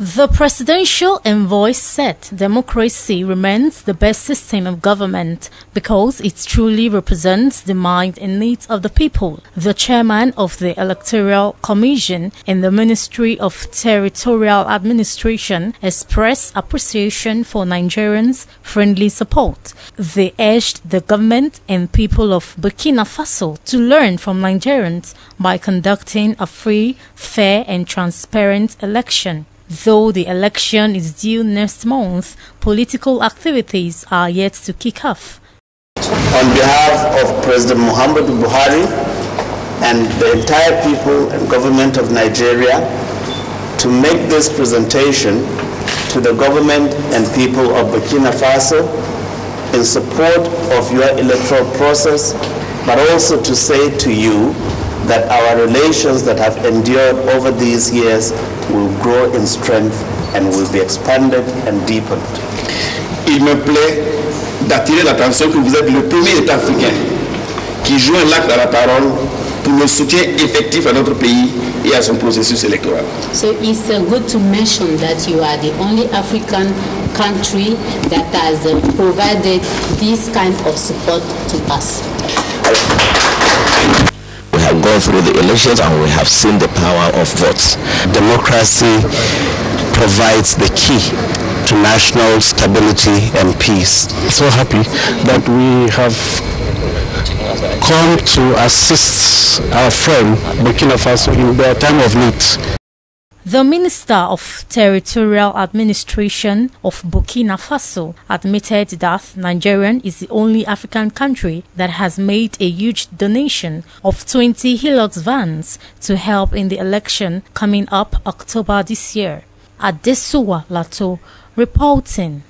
The presidential envoy said democracy remains the best system of government because it truly represents the mind and needs of the people. The chairman of the Electoral Commission in the Ministry of Territorial Administration expressed appreciation for Nigerians' friendly support. They urged the government and people of Burkina Faso to learn from Nigerians by conducting a free, fair and transparent election. Though the election is due next month, political activities are yet to kick off. On behalf of President Muhammadu Buhari and the entire people and government of Nigeria, to make this presentation to the government and people of Burkina Faso in support of your electoral process, but also to say to you that our relations that have endured over these years will grow in strength and will be expanded and deepened. Il me plaît d'attirer l'attention que vous êtes le premier État africain qui joue un acte à la parole pour le soutien effectif à notre pays et à son processus électoral. So it's uh, good to mention that you are the only African country that has uh, provided this kind of support to us. Gone through the elections and we have seen the power of votes. Democracy provides the key to national stability and peace. So happy that we have come to assist our friend Burkina Faso in their time of need. The Minister of Territorial Administration of Burkina Faso admitted that Nigeria is the only African country that has made a huge donation of 20 Hilux vans to help in the election coming up October this year. Adesuwa Lato reporting.